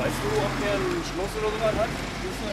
Weißt du, ob der ein Schloss oder so was hat?